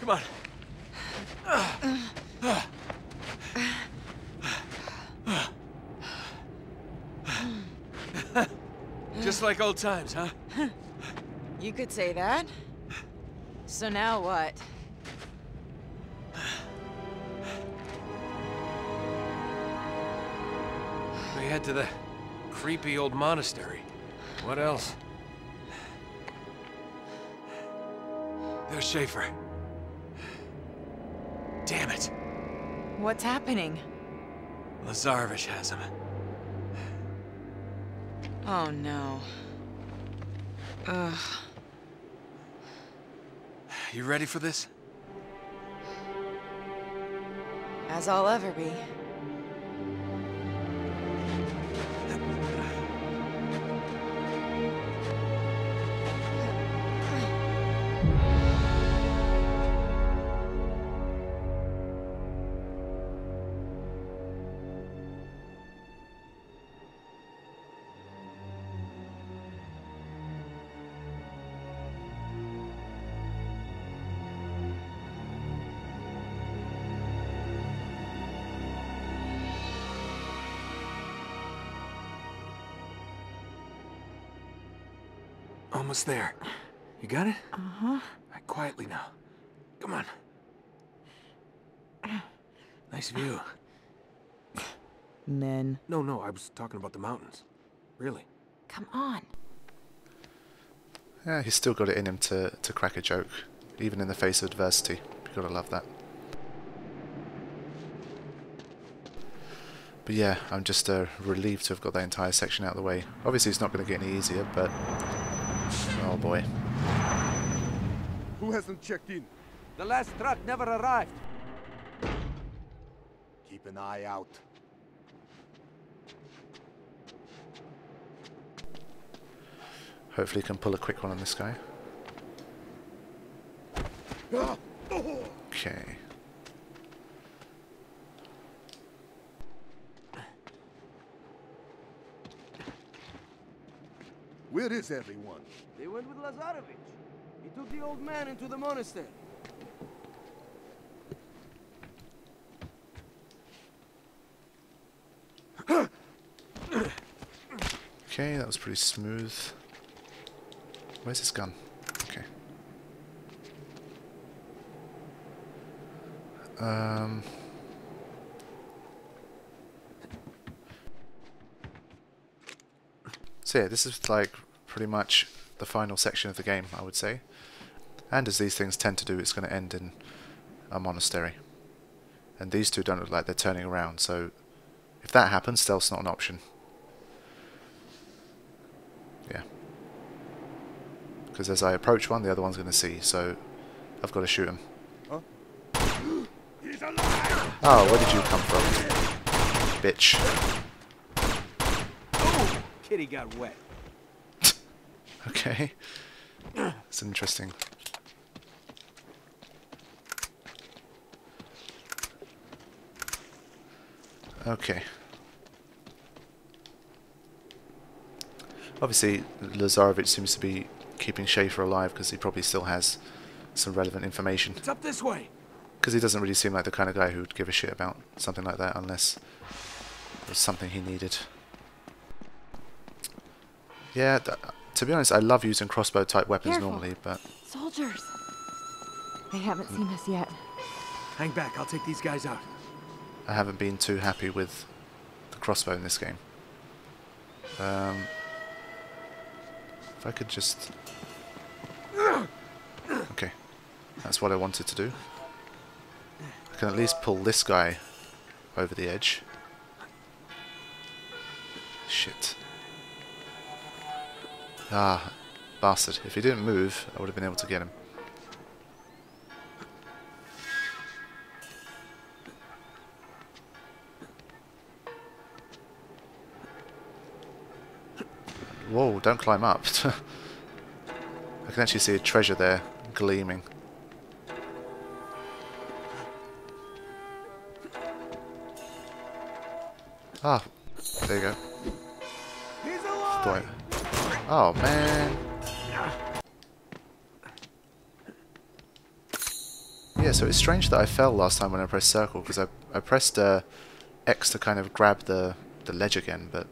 Come on. Just like old times, huh? You could say that. So now what? We head to the creepy old monastery. What else? There's Schafer. Damn it. What's happening? Lazarevic has him. Oh no. Ugh. You ready for this? As I'll ever be. Almost there. You got it? Uh-huh. Right, quietly now. Come on. Nice view. Men. No, no, I was talking about the mountains. Really. Come on. Yeah, he's still got it in him to, to crack a joke, even in the face of adversity. You gotta love that. But yeah, I'm just uh, relieved to have got that entire section out of the way. Obviously it's not going to get any easier, but... Oh boy. Who hasn't checked in? The last truck never arrived. Keep an eye out. Hopefully can pull a quick one on this guy. Ah! Okay. Where is everyone? They went with Lazarevic. He took the old man into the monastery. Okay, that was pretty smooth. Where's his gun? Okay. Um... So yeah, this is like pretty much the final section of the game, I would say. And as these things tend to do, it's going to end in a monastery. And these two don't look like they're turning around, so if that happens, stealth's not an option. Yeah. Because as I approach one, the other one's going to see, so I've got to shoot him. Huh? Oh, where did you come from? Bitch. Oh, kitty got wet. Okay. That's interesting. Okay. Obviously, Lazarevic seems to be keeping Schafer alive because he probably still has some relevant information. It's up this way. Because he doesn't really seem like the kind of guy who would give a shit about something like that unless it was something he needed. Yeah, to be honest, I love using crossbow type weapons Careful. normally, but Soldiers. They haven't seen us yet. Hang back. I'll take these guys out. I haven't been too happy with the crossbow in this game. Um, if I could just... Okay, that's what I wanted to do. I can at least pull this guy over the edge. Shit. Ah, bastard. If he didn't move, I would have been able to get him. Whoa, don't climb up. I can actually see a treasure there gleaming. Ah, there you go. He's alive. I- Oh man. Yeah, so it's strange that I fell last time when I pressed circle, because I, I pressed uh, X to kind of grab the, the ledge again, but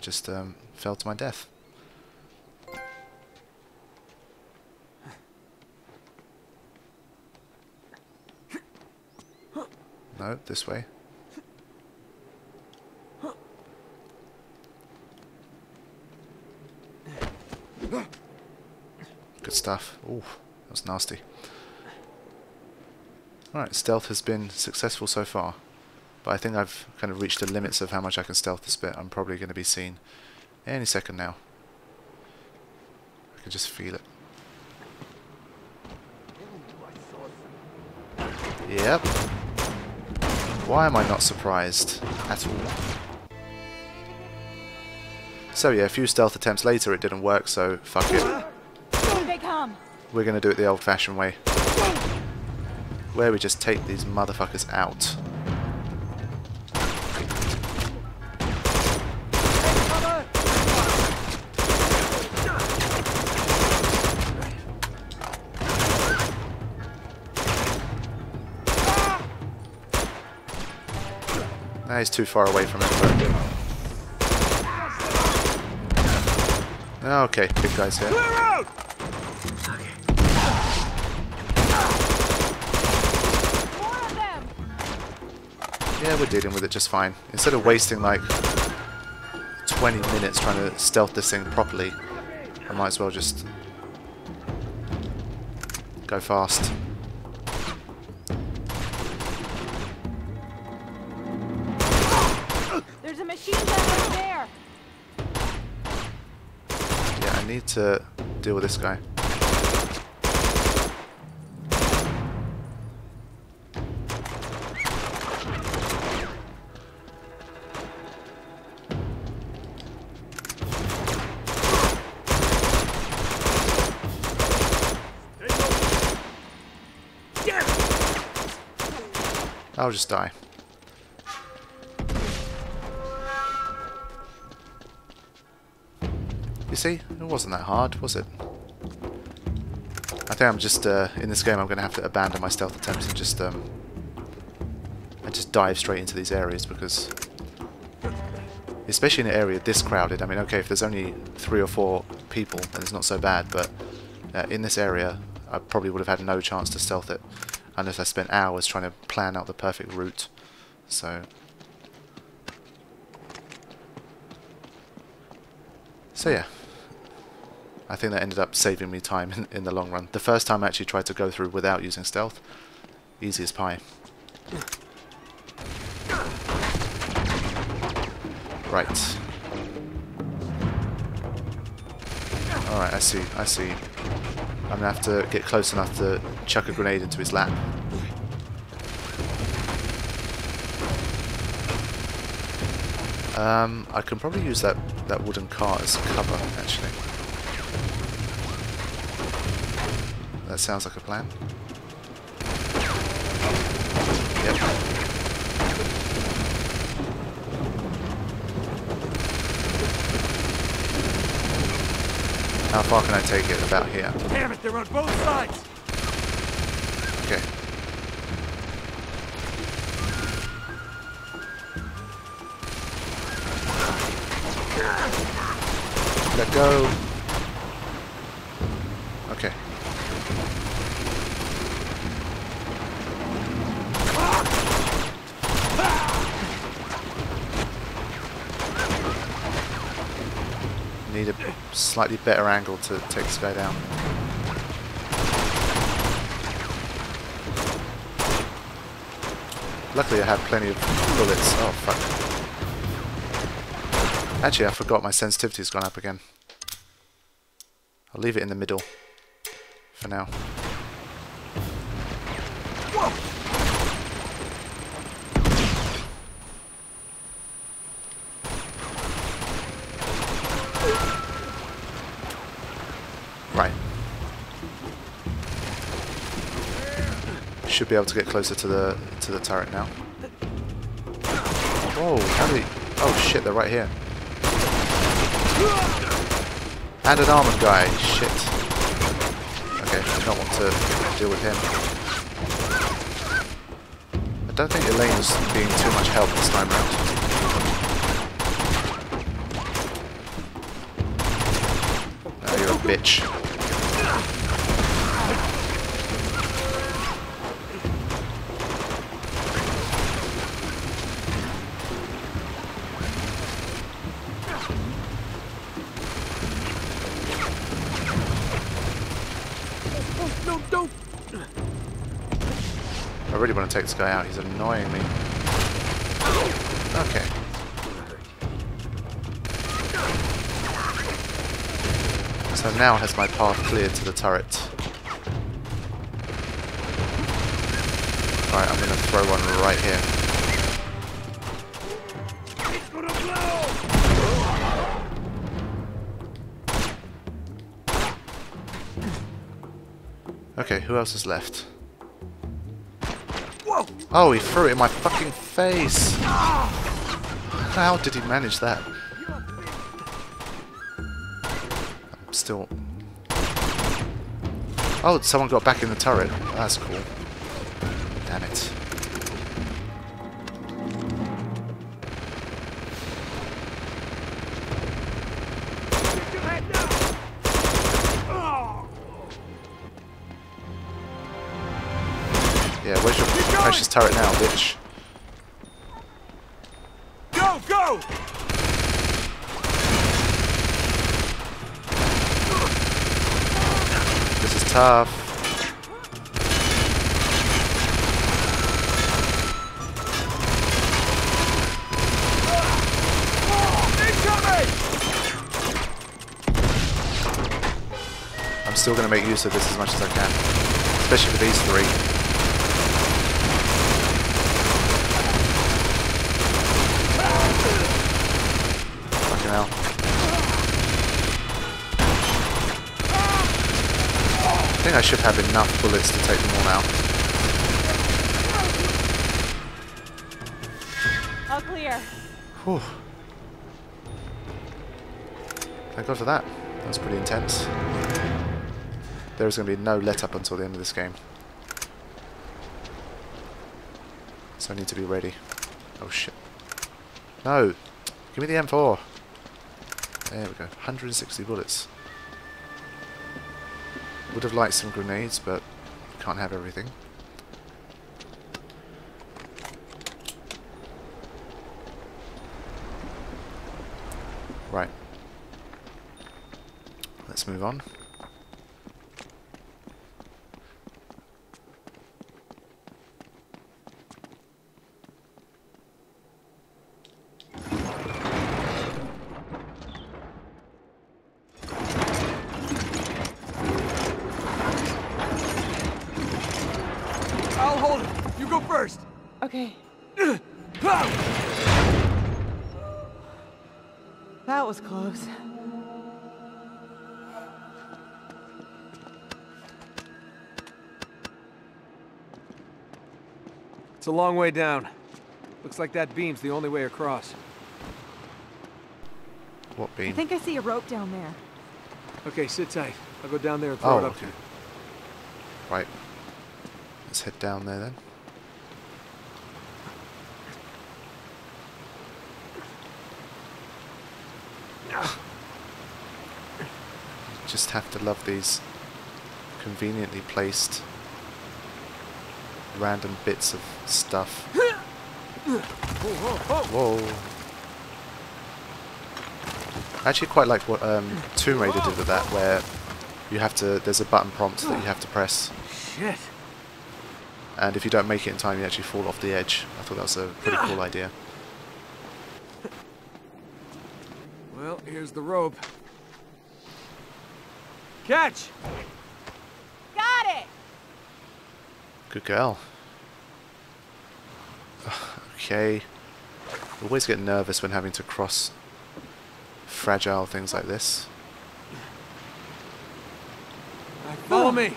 just um, fell to my death. No, this way. Good stuff. Ooh, that was nasty. Alright, stealth has been successful so far. But I think I've kind of reached the limits of how much I can stealth this bit. I'm probably going to be seen any second now. I can just feel it. Yep. Why am I not surprised at all? So yeah, a few stealth attempts later it didn't work, so fuck it. We're going to do it the old-fashioned way. Where we just take these motherfuckers out. Nah, he's too far away from it. But... Okay, big guys here. More of them. Yeah, we're dealing with it just fine. Instead of wasting like 20 minutes trying to stealth this thing properly, I might as well just go fast. There's a machine gun right there. Yeah, I need to deal with this guy. I'll just die. You see, it wasn't that hard, was it? I think I'm just uh, in this game. I'm going to have to abandon my stealth attempts and just um, and just dive straight into these areas because, especially in an area this crowded. I mean, okay, if there's only three or four people, then it's not so bad. But uh, in this area, I probably would have had no chance to stealth it unless I spent hours trying to plan out the perfect route. So. So yeah, I think that ended up saving me time in, in the long run. The first time I actually tried to go through without using stealth, easy as pie. Right. Alright, I see, I see. I'm gonna have to get close enough to chuck a grenade into his lap. Um, I can probably use that, that wooden cart as cover, actually. That sounds like a plan. Yep. How far can I take it? About here. Damn it, they're on both sides! Okay. Let go. Okay. Need a slightly better angle to take this guy down. Luckily I have plenty of bullets. Oh fuck. Actually I forgot my sensitivity's gone up again. I'll leave it in the middle for now. Right. Should be able to get closer to the to the turret now. Whoa, how. Oh shit, they're right here. And an armored guy, shit. Okay, I don't want to deal with him. I don't think Elaine's being too much help this time round. Oh, you're a bitch. I really want to take this guy out. He's annoying me. Now has my path cleared to the turret. Right, I'm going to throw one right here. It's gonna blow! Okay, who else is left? Whoa! Oh, he threw it in my fucking face! How did he manage that? Still... Oh, someone got back in the turret. That's cool. Damn it. Get your head down! Yeah, where's your precious turret now, bitch? Go, go! This is tough. I'm still going to make use of this as much as I can. Especially for these three. Fucking hell. I think I should have enough bullets to take them all out. All clear. Whew. Thank God for that. That was pretty intense. There is going to be no let up until the end of this game. So I need to be ready. Oh shit. No! Give me the M4! There we go. 160 bullets. Would have liked some grenades, but can't have everything. Right. Let's move on. It's a long way down. Looks like that beam's the only way across. What beam? I think I see a rope down there. Okay, sit tight. I'll go down there and throw Oh, it up okay. to you. Right. Let's head down there then. You just have to love these conveniently placed random bits of stuff. Whoa. I actually quite like what um, Tomb Raider did with that, where you have to, there's a button prompt that you have to press, Shit. and if you don't make it in time, you actually fall off the edge. I thought that was a pretty cool idea. Well, here's the rope. Catch! Got it! Good girl. okay. Always get nervous when having to cross fragile things like this. Follow me.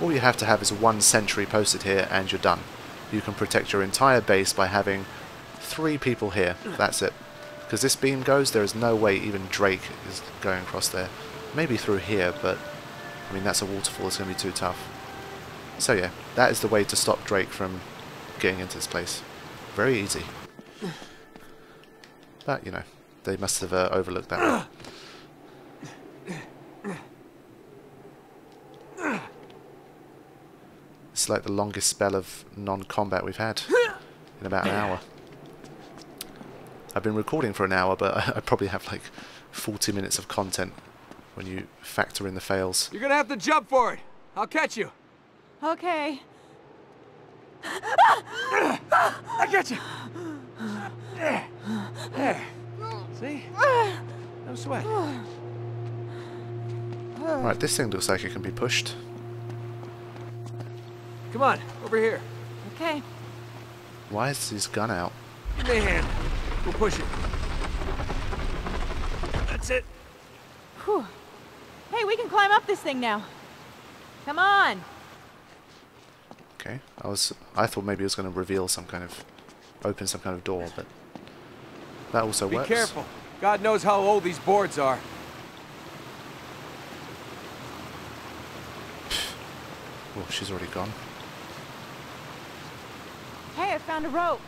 All you have to have is one sentry posted here and you're done. You can protect your entire base by having three people here. That's it. Because this beam goes, there is no way even Drake is going across there. Maybe through here, but I mean that's a waterfall, it's going to be too tough. So yeah, that is the way to stop Drake from getting into this place. Very easy. But, you know, they must have uh, overlooked that. It's like the longest spell of non-combat we've had in about an hour. I've been recording for an hour, but I probably have like 40 minutes of content when you factor in the fails. You're gonna have to jump for it. I'll catch you. Okay. I got you. There. There. See? No sweat. Right, this thing looks like it can be pushed. Come on, over here. Okay. Why is his gun out? Give me a hand. We'll push it. That's it. Whew. Hey, we can climb up this thing now. Come on. Okay, I was I thought maybe it was going to reveal some kind of open some kind of door, but that also Be works. Be careful. God knows how old these boards are. Oh, she's already gone. Hey, I found a rope.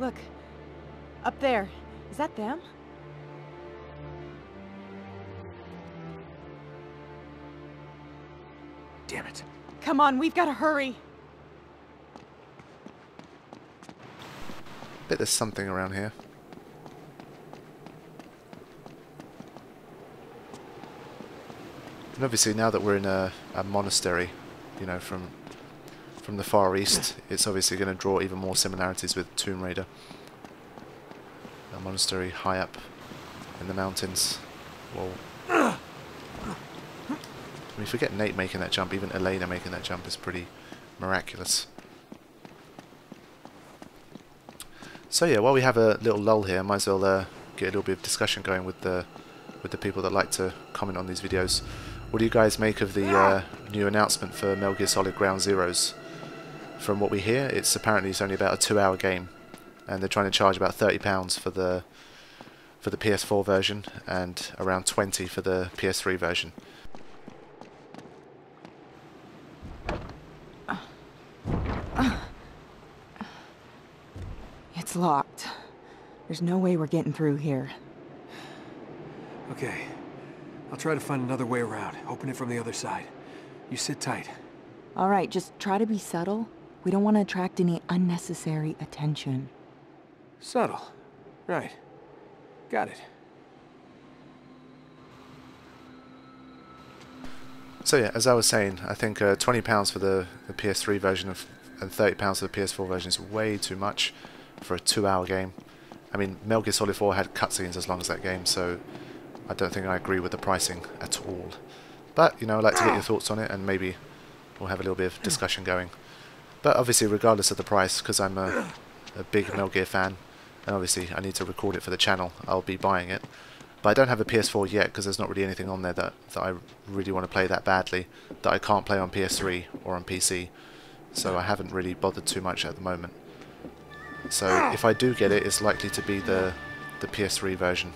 Look, up there. Is that them? Damn it. Come on, we've got to hurry. Bet there's something around here. And obviously now that we're in a, a monastery, you know, from from the Far East, it's obviously going to draw even more similarities with Tomb Raider. Monastery high up in the mountains. Whoa. I mean, forget Nate making that jump, even Elena making that jump is pretty miraculous. So yeah, while we have a little lull here, I might as well uh, get a little bit of discussion going with the with the people that like to comment on these videos. What do you guys make of the uh, new announcement for Metal Gear Solid Ground Zeroes? From what we hear, it's apparently it's only about a two-hour game, and they're trying to charge about thirty pounds for the for the PS4 version and around twenty for the PS3 version. It's locked. There's no way we're getting through here. Okay. I'll try to find another way around. Open it from the other side. You sit tight. All right, just try to be subtle. We don't want to attract any unnecessary attention. Subtle. Right. Got it. So yeah, as I was saying, I think uh, twenty pounds for the, the PS3 version of and thirty pounds for the PS4 version is way too much for a two-hour game. I mean, Metal Gear Solid 4 had cutscenes as long as that game, so I don't think I agree with the pricing at all. But you know, I'd like to get your thoughts on it, and maybe we'll have a little bit of discussion going. But obviously, regardless of the price, because I'm a, a big Metal Gear fan, and obviously I need to record it for the channel, I'll be buying it. But I don't have a PS4 yet because there's not really anything on there that, that I really want to play that badly that I can't play on PS3 or on PC. So I haven't really bothered too much at the moment. So if I do get it, it's likely to be the the PS3 version.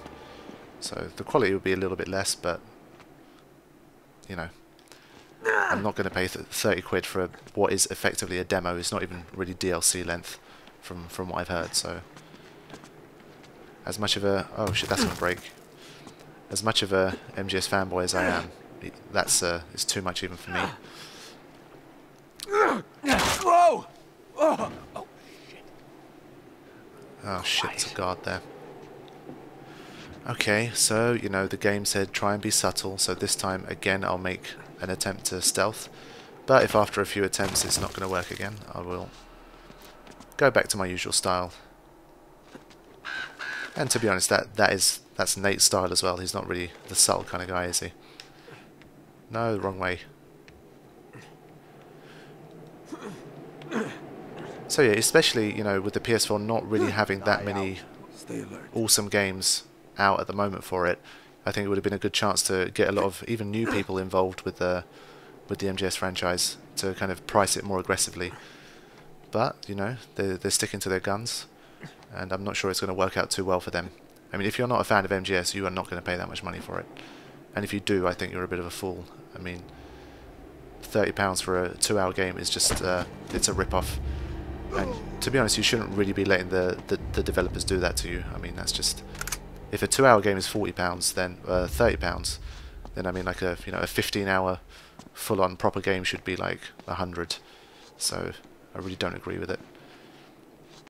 So the quality will be a little bit less, but you know, I'm not going to pay 30 quid for what is effectively a demo. It's not even really DLC length, from from what I've heard. So as much of a oh shit, that's gonna break. As much of a MGS fanboy as I am, it- that's uh, it's too much even for me. Whoa! Oh, oh. shit! Oh shit, there's a guard there. Okay, so, you know, the game said try and be subtle, so this time, again, I'll make an attempt to stealth. But if after a few attempts it's not going to work again, I will go back to my usual style. And to be honest, that that is that's Nate's style as well. He's not really the subtle kind of guy, is he? No, wrong way. So yeah, especially, you know, with the PS4 not really having that many awesome games out at the moment for it. I think it would have been a good chance to get a lot of even new people involved with the with the MGS franchise to kind of price it more aggressively. But you know, they're they're sticking to their guns, and I'm not sure it's going to work out too well for them. I mean, if you're not a fan of MGS, you are not going to pay that much money for it. And if you do, I think you're a bit of a fool. I mean, thirty pounds for a two-hour game is just uh, it's a rip-off. And to be honest, you shouldn't really be letting the, the, the developers do that to you. I mean, that's just if a two-hour game is forty pounds, then uh, thirty pounds, then I mean, like a you know a fifteen-hour full-on proper game should be like a hundred. So I really don't agree with it.